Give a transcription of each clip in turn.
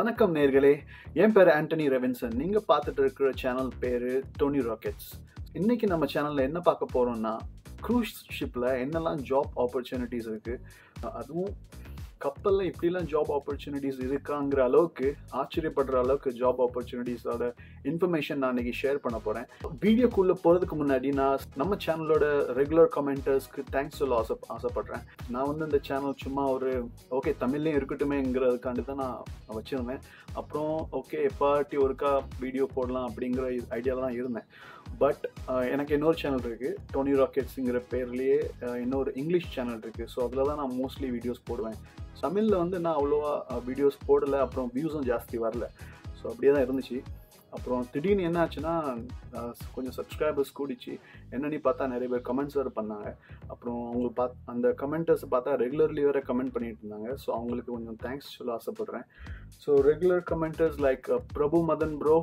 வணக்கம் நேர்களே. என் பேர் ஆண்டனி ரெவின்சன். நீங்கள் பார்த்துட்டு இருக்கிற சேனல் பேர் டோனி ராக்கெட்ஸ் இன்னைக்கு நம்ம சேனலில் என்ன பார்க்க போறோம்னா க்ரூஸ் ஷிப்பில் என்னெல்லாம் ஜாப் ஆப்பர்ச்சுனிட்டிஸ் இருக்கு. அதுவும் கப்பலில் இப்படிலாம் ஜாப் ஆப்பர்ச்சுனிட்டிஸ் இருக்காங்கிற அளவுக்கு ஆச்சரியப்படுற அளவுக்கு ஜாப் ஆப்பர்ச்சுனிட்டிஸோட இன்ஃபர்மேஷன் நான் இன்னைக்கு ஷேர் பண்ண போகிறேன் வீடியோக்குள்ளே போகிறதுக்கு முன்னாடி நான் நம்ம சேனலோட ரெகுலர் கமெண்டர்ஸ்க்கு தேங்க்ஸ் சொல்ல ஆசை ஆசைப்படுறேன். நான் வந்து இந்த சேனல் சும்மா ஒரு ஓகே தமிழ்லேயும் இருக்கட்டுமேங்கிறதுக்காண்டி தான் நான் வச்சுருந்தேன். அப்புறம் ஓகே எப்பாட்டி ஒருக்கா வீடியோ போடலாம் அப்படிங்கிற ஐடியாவில் தான் இருந்தேன். பட் எனக்கு இன்னொரு சேனல் இருக்குது டோனி ராக்கெட்ஸுங்கிற பேர்லேயே இன்னொரு இங்கிலீஷ் சேனல் இருக்குது ஸோ அதில் தான் நான் மோஸ்ட்லி வீடியோஸ் போடுவேன். தமிழில் வந்து நான் அவ்வளோவா வீடியோஸ் போடலை. அப்புறம் வியூஸும் ஜாஸ்தி வரல. ஸோ அப்படியே தான் இருந்துச்சு. அப்புறம் திடீர்னு என்ன ஆச்சுன்னா கொஞ்சம் சப்ஸ்கிரைபர்ஸ் கூடிச்சு. என்னன்னு பார்த்தா நிறைய பேர் கமெண்ட்ஸ் வேறு பண்ணாங்க. அப்புறம் அவங்க பாத் அந்த கமெண்டர்ஸ் பார்த்தா ரெகுலர்லி வேறு கமெண்ட் பண்ணிட்டு இருந்தாங்க. ஸோ அவங்களுக்கு கொஞ்சம் தேங்க்ஸ் சொல்ல ஆசைப்பட்றேன். So regular commenters like Prabhu Madhan bro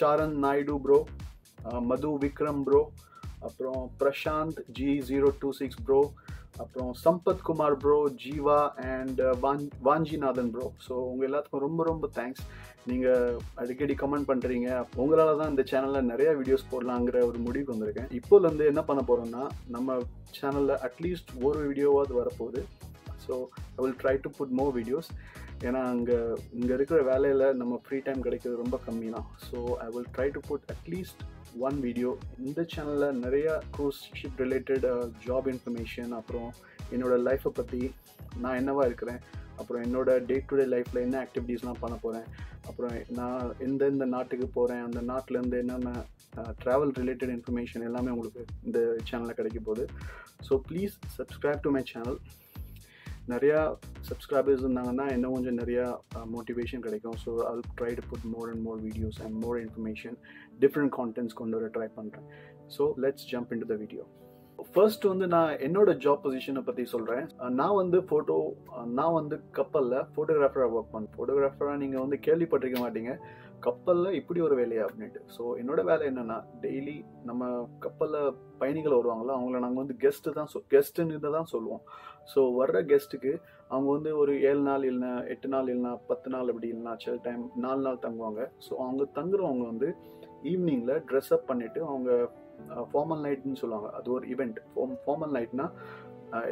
Saran Naidu bro Madhu Vikram bro அப்புறம் Prashanth ji zero two six bro அப்புறம் Sampath Kumar bro Jeeva and uh, வான் வாஞ்சிநாதன் ப்ரோ ஸோ உங்கள் எல்லாத்துக்கும் ரொம்ப ரொம்ப தேங்க்ஸ் நீங்கள் அடிக்கடி கமெண்ட் பண்ணுறீங்க உங்களால் தான் இந்த சேனலில் நிறைய வீடியோஸ் போடலாங்கிற ஒரு முடிவுக்கு வந்திருக்கேன். இப்போலேருந்து என்ன பண்ண போகிறோம்னா நம்ம சேனலில் அட்லீஸ்ட் ஒரு வீடியோவாவது வரப்போகுது. So I will try to put more videos ஏன்னா அங்கே இங்கே இருக்கிற வேலையில் நம்ம ஃப்ரீ டைம் கிடைக்கிறது ரொம்ப கம்மி தான் so I will try to put at least one video இந்த சேனலில் நிறையா cruise ship related job information அப்புறம் என்னோடய லைஃப்பை பற்றி நான் என்னவா இருக்கிறேன் அப்புறம் என்னோட டே டு டே லைஃப்பில் என்ன ஆக்டிவிட்டீஸ்லாம் பண்ண போகிறேன் அப்புறம் நான் எந்தெந்த நாட்டுக்கு போகிறேன் அந்த நாட்டிலேருந்து என்னென்ன ட்ராவல் ரிலேட்டட் இன்ஃபர்மேஷன் எல்லாமே உங்களுக்கு இந்த சேனலில் கிடைக்க போகுது. So please subscribe to my channel நிறையா சப்ஸ்கிரைபர்ஸ் இருந்தாங்கன்னா இன்னும் கொஞ்சம் நிறையா மோட்டிவேஷன் கிடைக்கும். ஸோ அது try to put more and more videos and more information different contents கொண்டு வர ட்ரை பண்ணுறேன் so let's jump in to the video first வந்து நான் என்னோட ஜாப் பொசிஷனை பற்றி சொல்கிறேன் நான் வந்து ஃபோட்டோ நான் வந்து கப்பலில் ஃபோட்டோகிராஃபராக ஒர்க் பண்ணேன் ஃபோட்டோகிராஃபராக நீங்கள் வந்து கேள்விப்பட்டிருக்க மாட்டீங்க. கப்பலில் இப்படி ஒரு வேலையா அப்படின்ட்டு. ஸோ என்னோட வேலை என்னென்னா டெய்லி நம்ம கப்பலில் பயணிகள் வருவாங்களோ அவங்கள நாங்கள் வந்து கெஸ்ட்டு தான் சொல் கெஸ்ட்டுன்னு தான் சொல்லுவோம். ஸோ வர்ற கெஸ்ட்டுக்கு அவங்க வந்து ஒரு ஏழு நாள் இல்லைனா எட்டு நாள் இல்லைனா பத்து நாள் அப்படி இல்லைனா சில டைம் நாலு நாள் தங்குவாங்க. ஸோ அவங்க தங்குறவங்க வந்து ஈவினிங்கில் ட்ரெஸ் அப் பண்ணிவிட்டு அவங்க ஃபார்மல் நைட்னு சொல்லுவாங்க. அது ஒரு இவெண்ட் ஃபார்மல் நைட்னா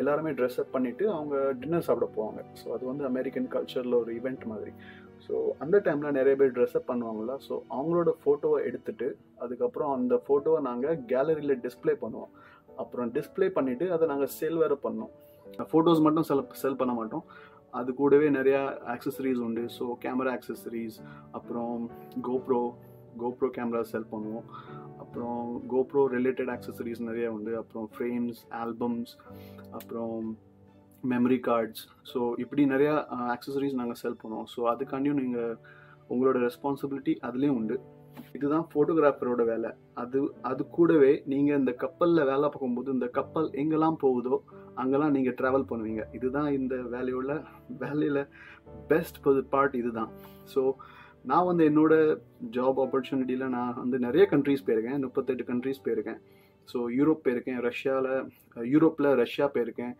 எல்லாருமே ட்ரெஸ் அப் பண்ணிவிட்டு அவங்க டின்னர் சாப்பிட போவாங்க. ஸோ அது வந்து அமெரிக்கன் கல்ச்சரில் ஒரு இவெண்ட் மாதிரி. ஸோ அந்த டைமில் நிறைய பேர் ட்ரெஸ் அப் பண்ணுவாங்களா ஸோ அவங்களோட ஃபோட்டோவை எடுத்துட்டு அதுக்கப்புறம் அந்த ஃபோட்டோவை நாங்கள் கேலரியில் டிஸ்பிளே பண்ணுவோம். அப்புறம் டிஸ்பிளே பண்ணிவிட்டு அதை நாங்கள் சேல் வேறு பண்ணோம். ஃபோட்டோஸ் மட்டும் செல் செல் பண்ண மாட்டோம். அது கூடவே நிறையா ஆக்சசரிஸ் உண்டு. ஸோ கேமரா ஆக்சசரிஸ் அப்புறம் கோப்ரோ கோப்ரோ கேமரா செல் பண்ணுவோம். அப்புறம் கோப்ரோ ரிலேட்டட் ஆக்சசரிஸ் நிறைய உண்டு. அப்புறம் ஃப்ரேம்ஸ் ஆல்பம்ஸ் அப்புறம் மெமரி கார்ட்ஸ் ஸோ இப்படி நிறையா ஆக்சசரிஸ் நாங்கள் செல் பண்ணுவோம். ஸோ அதுக்காண்டியும் நீங்கள் உங்களோட ரெஸ்பான்சிபிலிட்டி அதுலேயும் உண்டு. இதுதான் ஃபோட்டோகிராஃபரோட வேலை. அது அது கூடவே நீங்கள் இந்த கப்பலில் வேலை பார்க்கும்போது இந்த கப்பல் எங்கெல்லாம் போகுதோ அங்கெல்லாம் நீங்கள் ட்ராவல் பண்ணுவீங்க. இதுதான் இந்த வேலையோட வேலையில் பெஸ்ட் பார்ட் இதுதான். ஸோ நான் வந்து என்னோட ஜாப் ஆப்பர்ச்சுனிட்டியில் நான் வந்து நிறைய கண்ட்ரீஸ் போயிருக்கேன். முப்பத்தெட்டு கண்ட்ரீஸ் போயிருக்கேன். ஸோ யூரோப் போயிருக்கேன். ரஷ்யாவில் யூரோப்பில் ரஷ்யா போயிருக்கேன்.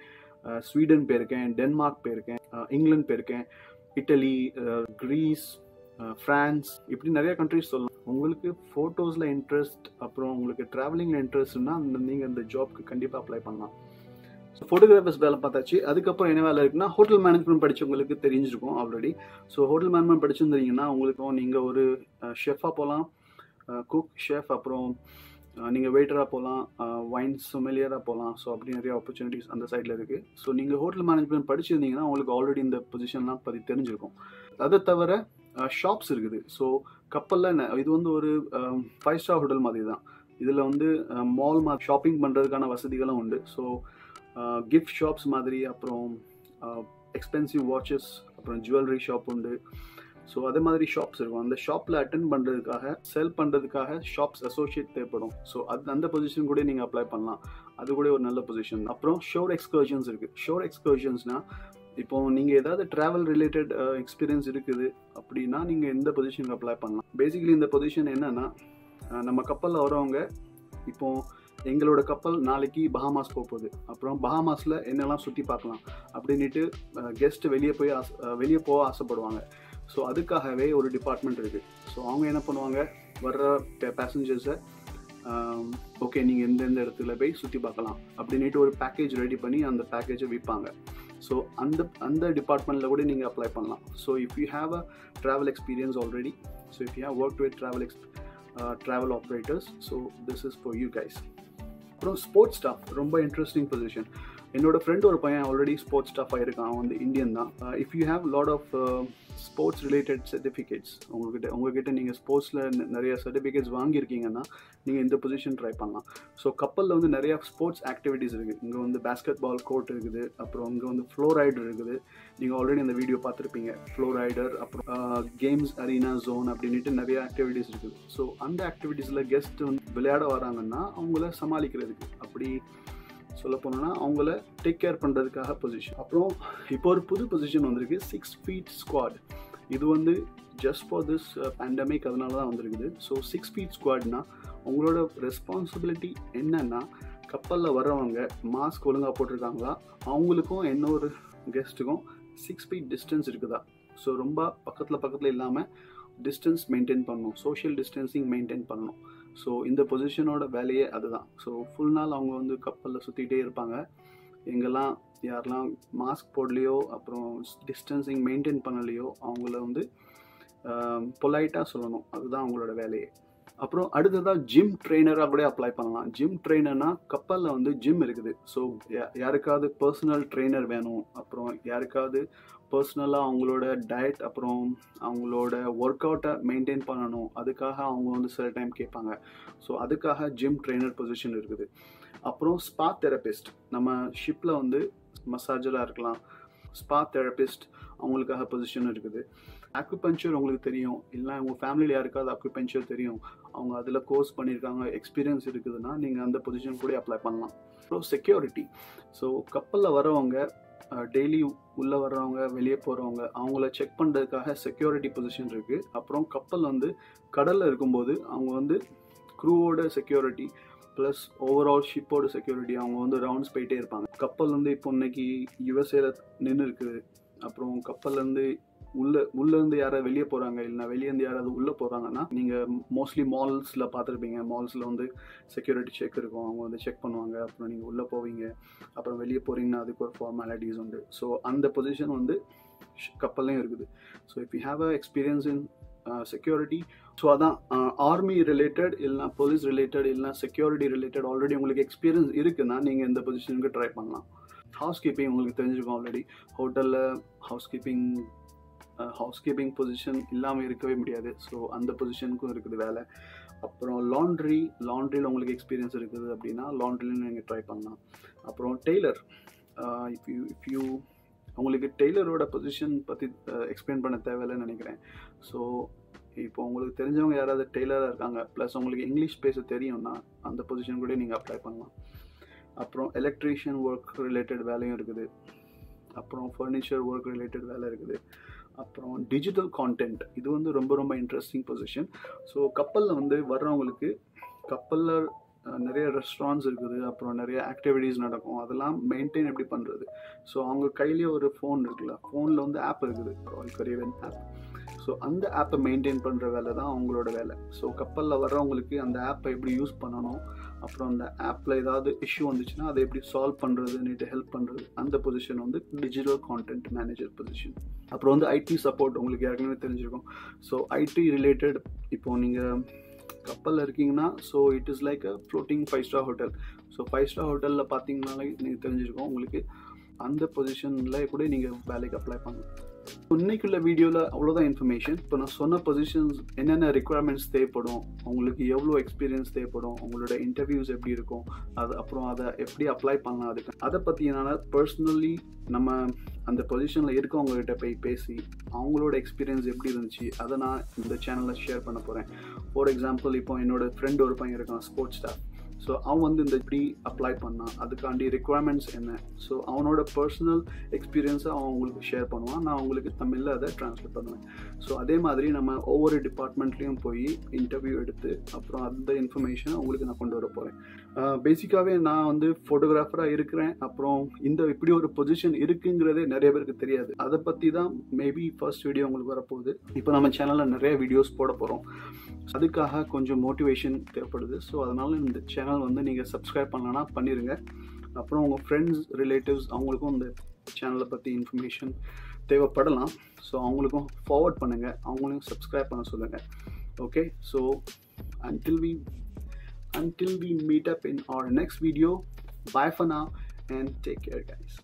ஸ்வீடன் போயிருக்கேன். டென்மார்க் போயிருக்கேன். இங்கிலாந்து போயிருக்கேன். இட்டலி க்ரீஸ் ஃப்ரான்ஸ் இப்படி நிறைய கண்ட்ரிஸ் சொல்லலாம். உங்களுக்கு ஃபோட்டோஸில் இன்ட்ரெஸ்ட் அப்புறம் உங்களுக்கு ட்ராவலிங்கில் இன்ட்ரெஸ்ட்னா நீங்கள் அந்த ஜாப்க்கு கண்டிப்பாக அப்ளை பண்ணலாம். ஸோ ஃபோட்டோகிராஃபர்ஸ் வேலை பார்த்தாச்சு. அதுக்கப்புறம் என்ன வேலை இருக்குன்னா ஹோட்டல் மேனேஜ்மெண்ட் படித்தவங்களுக்கு தெரிஞ்சிருக்கும் ஆல்ரெடி ஸோ ஹோட்டல் மேனேஜ்மெண்ட் படிச்சிருந்தீங்கன்னா உங்களுக்கும் நீங்கள் ஒரு ஷெஃபாக போகலாம் குக் ஷெஃப் அப்புறம் நீங்கள் வெயிட்டராக போகலாம் வைன் சொமெலியராக போகலாம் ஸோ அப்படி நிறைய ஆப்பர்ச்சுனிட்டிஸ் அந்த சைடில் இருக்குது ஸோ நீங்கள் ஹோட்டல் மேனேஜ்மெண்ட் படிச்சிருந்தீங்கன்னா உங்களுக்கு ஆல்ரெடி இந்த பொசிஷன்லாம் பற்றி தெரிஞ்சிருக்கும். அதை தவிர ஷாப்ஸ் இருக்குது. ஸோ கப்பலில் இது வந்து ஒரு ஃபைவ் ஸ்டார் ஹோட்டல் மாதிரி தான் இதில் வந்து மால் மா ஷாப்பிங் பண்ணுறதுக்கான வசதிகளும் உண்டு. ஸோ கிஃப்ட் ஷாப்ஸ் மாதிரி அப்புறம் எக்ஸ்பென்சிவ் வாட்சஸ் அப்புறம் ஜுவல்லரி ஷாப் உண்டு. ஸோ அதே மாதிரி ஷாப்ஸ் இருக்கும். அந்த ஷாப்பில் அட்டன் பண்ணுறதுக்காக செல் பண்ணுறதுக்காக ஷாப்ஸ் அசோசியேட் தேவைப்படும். ஸோ அது அந்த பொசிஷன் கூட நீங்கள் அப்ளை பண்ணலாம். அது கூட ஒரு நல்ல பொசிஷன் அப்புறம் ஷோர் எக்ஸ்கர்ஷன்ஸ் இருக்குது ஷோர் எக்ஸ்கர்ஷன்ஸ்னால் இப்போ நீங்கள் ஏதாவது ட்ராவல் ரிலேட்டட் எக்ஸ்பீரியன்ஸ் இருக்குது அப்படின்னா நீங்கள் எந்த பொசிஷனுக்கு அப்ளை பண்ணலாம். பேசிக்கலி இந்த பொசிஷன் என்னென்னா நம்ம கப்பலில் வரவங்க இப்போ எங்களோட கப்பல் நாளைக்கு பஹாமாஸ் போக போகுது. அப்புறம் பஹாமாஸில் என்னெல்லாம் சுற்றி பார்க்கலாம் அப்படின்ட்டு கெஸ்ட் வெளியே போய் ஆசை வெளியே போக ஆசைப்படுவாங்க. ஸோ அதுக்காகவே ஒரு டிபார்ட்மெண்ட் இருக்குது ஸோ அவங்க என்ன பண்ணுவாங்க வர்ற பேசஞ்சர்ஸை ஓகே நீங்கள் எந்தெந்த இடத்துல போய் சுற்றி பார்க்கலாம் அப்படின்ட்டு ஒரு பேக்கேஜ் ரெடி பண்ணி அந்த பேக்கேஜை விற்பாங்க ஸோ அந்த அந்த டிபார்ட்மெண்ட்டில் கூட நீங்கள் அப்ளை பண்ணலாம் so if you have a travel experience already so if you have work with travel ex travel operators so this is for you guys அப்புறம் ஸ்போர்ட்ஸ் ஸ்டாஃப் ரொம்ப இன்ட்ரெஸ்டிங் பொசிஷன் என்னோட ஃப்ரெண்ட் ஒரு பையன் ஆல்ரெடி ஸ்போர்ட்ஸ் ஸ்டாஃப் ஆகிருக்கான் அவன் வந்து Indian தான். If you have lot of sports related certificates உங்ககிட்ட உங்ககிட்ட நீங்கள் ஸ்போர்ட்ஸில் நிறைய சர்டிஃபிகேட்ஸ் வாங்கியிருக்கீங்கன்னா நீங்கள் இந்த பொசிஷன் ட்ரை பண்ணலாம். ஸோ கப்பலில் வந்து நிறையா ஸ்போர்ட்ஸ் ஆக்டிவிட்டீஸ் இருக்குது இங்கே வந்து பேஸ்கெட் பால் கோர்ட் இருக்குது. அப்புறம் இங்கே வந்து ஃப்ளோரைடர் இருக்குது. நீங்கள் ஆல்ரெடி அந்த வீடியோ பார்த்துருப்பீங்க. ஃப்ளோ ரைடர் அப்புறம் uh, கேம்ஸ் அரீனா ஜோன் அப்படின்ட்டு நிறைய ஆக்டிவிட்டீஸ் இருக்குது ஸோ அந்த ஆக்டிவிட்டீஸில் கெஸ்ட் வந்து விளையாட வராங்கன்னா அவங்கள சமாளிக்கிறதுக்கு. அப்படி சொல்ல போனோம்னா அவங்கள டேக் கேர் பண்ணுறதுக்காக பொசிஷன் அப்புறம் இப்போ ஒரு புது பொசிஷன் வந்திருக்கு சிக்ஸ் ஃபீட் ஸ்குவாட் இது வந்து ஜஸ்ட் ஃபார் திஸ் பேண்டமிக் அதனால தான் வந்திருக்குது. ஸோ சிக்ஸ் ஃபீட் ஸ்குவாட்னா உங்களோட ரெஸ்பான்சிபிலிட்டி என்னென்னா கப்பலில் வர்றவங்க மாஸ்க் ஒழுங்காக போட்டிருக்காங்களா? அவங்களுக்கும் என்ன ஒரு கெஸ்ட்டுக்கும் சிக்ஸ் ஃபீட் டிஸ்டன்ஸ் இருக்குதா? ஸோ ரொம்ப பக்கத்தில் பக்கத்தில் இல்லாமல் டிஸ்டன்ஸ் மெயின்டைன் பண்ணணும். சோஷியல் டிஸ்டன்சிங் மெயின்டைன் பண்ணணும். ஸோ இந்த பொசிஷனோட வேலையே அதுதான். ஸோ ஃபுல் நாள் அவங்க வந்து கப்பலில் சுற்றிக்கிட்டே இருப்பாங்க. எங்கெல்லாம் யாரெல்லாம் மாஸ்க் போடலையோ அப்புறம் டிஸ்டன்சிங் மெயின்டைன் பண்ணலையோ அவங்கள வந்து பொலைட்டாக சொல்லணும். அதுதான் அவங்களோட வேலையே. அப்புறம் அடுத்ததாக ஜிம் ட்ரெயினராக கூட அப்ளை பண்ணலாம். ஜிம் ட்ரெயினர்னா கப்பலில் வந்து ஜிம் இருக்குது. ஸோ யாருக்காவது பர்சனல் ட்ரெயினர் வேணும். அப்புறம் யாருக்காவது பர்சனலாக அவங்களோட டயட் அப்புறம் அவங்களோட ஒர்க் அவுட்டை மெயின்டைன் பண்ணணும். அதுக்காக அவங்க வந்து சில டைம் கேட்பாங்க. ஸோ அதுக்காக ஜிம் ட்ரெயினர் பொசிஷன் இருக்குது. அப்புறம் ஸ்பா தெரபிஸ்ட் நம்ம ஷிப்பில் வந்து மசாஜராக இருக்கலாம். ஸ்பா தெரபிஸ்ட் அவங்களுக்காக பொசிஷன் இருக்குது. அக்குபஞ்சர் உங்களுக்கு தெரியும். இல்லை உங்கள் ஃபேமிலியில் யாருக்காவது அக்குபஞ்சர் தெரியும். அவங்க அதில் கோர்ஸ் பண்ணியிருக்காங்க எக்ஸ்பீரியன்ஸ் இருக்குதுன்னா நீங்கள் அந்த பொசிஷன் கூட அப்ளை பண்ணலாம். அப்புறம் செக்யூரிட்டி ஸோ கப்பலில் வரவங்க டெய்லி உள்ளே வர்றவங்க வெளியே போகிறவங்க அவங்கள செக் பண்ணுறதுக்காக செக்யூரிட்டி பொசிஷன் இருக்குது அப்புறம் கப்பல் வந்து கடலில் இருக்கும்போது அவங்க வந்து க்ரூவோட செக்யூரிட்டி ப்ளஸ் ஓவரால் ஷிப்போட செக்யூரிட்டி அவங்க வந்து ரவுண்ட்ஸ் போயிட்டே இருப்பாங்க. கப்பல் வந்து இப்போ இன்னைக்கு யுஎஸ்ஏல நின்று இருக்குது அப்புறம் கப்பல்லேருந்து உள்ள உள்ளேருந்து யாராவது வெளியே போகிறாங்க இல்லைனா வெளியேருந்து யாராவது உள்ளே போகிறாங்கன்னா நீங்கள் மோஸ்ட்லி மால்ஸில் பார்த்துருப்பீங்க. மால்ஸில் வந்து செக்யூரிட்டி செக் இருக்கும். அவங்க வந்து செக் பண்ணுவாங்க. அப்புறம் நீங்கள் உள்ளே போவீங்க. அப்புறம் வெளியே போகிறீங்கன்னா அதுக்கு ஒரு ஃபார்மாலிட்டிஸ் உண்டு. ஸோ அந்த பொசிஷன் வந்து கப்பல்லையும் இருக்குது. So if you have a experience in security so அதான் ஆர்மி ரிலேட்டட் இல்லைனா போலீஸ் ரிலேட்டட் இல்லைனா செக்யூரிட்டி ரிலேட்டட் ஆல்ரெடி உங்களுக்கு எக்ஸ்பீரியன்ஸ் இருக்குன்னா நீங்கள் இந்த பொசிஷனுக்கு ட்ரை பண்ணலாம். ஹவுஸ் கீப்பிங் உங்களுக்கு தெரிஞ்சிருக்கும் ஆல்ரெடி ஹோட்டலில் housekeeping housekeeping position இல்லாமல் இருக்கவே முடியாது. ஸோ அந்த பொசிஷனுக்கும் இருக்குது வேலை. அப்புறம் லாண்ட்ரி லாண்ட்ரியில் உங்களுக்கு எக்ஸ்பீரியன்ஸ் இருக்குது அப்படின்னா லாண்ட்ரிலையும் நீங்கள் ட்ரை பண்ணலாம். அப்புறம் tailor if you if you உங்களுக்கு டெய்லரோட பொசிஷன் பற்றி எக்ஸ்பிளைன் பண்ண தேவையில்லைன்னு நினைக்கிறேன். ஸோ இப்போ உங்களுக்கு தெரிஞ்சவங்க யாராவது டெய்லராக இருக்காங்க ப்ளஸ் உங்களுக்கு இங்கிலீஷ் பேச தெரியும்னா அந்த பொசிஷன் கூட நீங்கள் அப்ளை பண்ணலாம். அப்புறம் எலக்ட்ரீஷியன் ஒர்க் ரிலேட்டட் வேலையும் இருக்குது. அப்புறம் ஃபர்னிச்சர் ஒர்க் ரிலேட்டட் வேலை இருக்குது. அப்புறம் டிஜிட்டல் கான்டென்ட் இது வந்து ரொம்ப ரொம்ப இன்ட்ரெஸ்டிங் பொசிஷன் ஸோ கப்பலில் வந்து வர்றவங்களுக்கு கப்பலில் நிறைய ரெஸ்டாரண்ட்ஸ் இருக்குது. அப்புறம் நிறைய ஆக்டிவிட்டீஸ் நடக்கும். அதெல்லாம் மெயின்டைன் எப்படி பண்ணுறது ஸோ அவங்க கையிலேயே ஒரு ஃபோன் இருக்குல்ல ஃபோனில் வந்து ஆப் இருக்குது. ராயல் கரியவன் ஆப் ஸோ அந்த ஆப்பை மெயின்டைன் பண்ணுற வேலை தான் அவங்களோட வேலை. ஸோ கப்பலில் வர்றவங்களுக்கு அந்த ஆப்பை எப்படி யூஸ் பண்ணணும்? அப்புறம் அந்த ஆப்பில் ஏதாவது இஷ்யூ வந்துச்சுன்னா அதை எப்படி சால்வ் பண்ணுறது நீட்டு ஹெல்ப் பண்ணுறது அந்த பொசிஷன் வந்து டிஜிட்டல் கான்டென்ட் மேனேஜர் பொசிஷன் அப்புறம் வந்து ஐடி சப்போர்ட் உங்களுக்கு ஏற்கனவே தெரிஞ்சிருக்கும். ஸோ ஐடி ரிலேட்டட் இப்போது நீங்கள் கப்பலில் இருக்கீங்கன்னா so it is like a floating five star hotel so five star ஹோட்டலில் பார்த்தீங்கனாலே நீங்கள் தெரிஞ்சிருக்கோம். உங்களுக்கு அந்த பொசிஷனில் கூட நீங்கள் வேலைக்கு அப்ளை பண்ணலாம். இன்னைக்குள்ள வீடியோவில் அவ்வளோதான் இன்ஃபர்மேஷன் இப்போ நான் சொன்ன பொசிஷன்ஸ் என்னென்ன ரெக்குவயர்மெண்ட்ஸ் தேவைப்படும் உங்களுக்கு எவ்வளோ எக்ஸ்பீரியன்ஸ் தேவைப்படும் உங்களோட இன்டர்வியூஸ் எப்படி இருக்கும் அது அப்புறம் அதை எப்படி அப்ளை பண்ணலாம் அதுக்கு அதை பற்றி என்னால் பர்சனலி நம்ம அந்த பொசிஷனில் இருக்கவங்ககிட்ட போய் பேசி அவங்களோட எக்ஸ்பீரியன்ஸ் எப்படி இருந்துச்சு அதை நான் இந்த சேனலில் ஷேர் பண்ண போகிறேன் ஃபார் எக்ஸாம்பிள் இப்போ என்னோட ஃப்ரெண்ட் ஒரு பையன் இருக்கான் ஸ்போர்ட்ஸ் ஸ்டாஃப் ஸோ அவன் வந்து இந்த இப்படி அப்ளை பண்ணான். அதுக்காண்டி ரெக்குவயர்மெண்ட்ஸ் என்ன? ஸோ அவனோட பர்சனல் எக்ஸ்பீரியன்ஸை அவன் உங்களுக்கு ஷேர் பண்ணுவான். நான் உங்களுக்கு தமிழில் அதை ட்ரான்ஸ்லேட் பண்ணுவேன். ஸோ அதே மாதிரி நம்ம ஒவ்வொரு டிபார்ட்மெண்ட்லேயும் போய் இன்டர்வியூ எடுத்து அப்புறம் அந்த இன்ஃபர்மேஷனை உங்களுக்கு நான் கொண்டு வர போகிறேன் பேசிக்காகவே நான் வந்து ஃபோட்டோகிராஃபராக இருக்கிறேன். அப்புறம் இந்த இப்படி ஒரு பொசிஷன் இருக்குங்கிறதே நிறைய பேருக்கு தெரியாது. அதை பற்றி தான் மேபி ஃபர்ஸ்ட் வீடியோ உங்களுக்கு வரப்போகுது. இப்போ நம்ம சேனலில் நிறைய வீடியோஸ் போட போகிறோம் அதுக்காக கொஞ்சம் மோட்டிவேஷன் தேவைப்படுது. ஸோ அதனால் இந்த சேனல் வந்து நீங்கள் சப்ஸ்கிரைப் பண்ணலன்னா பண்ணிடுங்க அப்புறம் உங்கள் ஃப்ரெண்ட்ஸ் ரிலேட்டிவ்ஸ் அவங்களுக்கும் இந்த சேனலை பற்றி இன்ஃபர்மேஷன் தேவைப்படலாம். ஸோ அவங்களுக்கும் ஃபார்வர்ட் பண்ணுங்கள் அவங்களையும் சப்ஸ்கிரைப் பண்ண சொல்லுங்கள் okay so until we until we meet up in our next video bye for now and take care guys.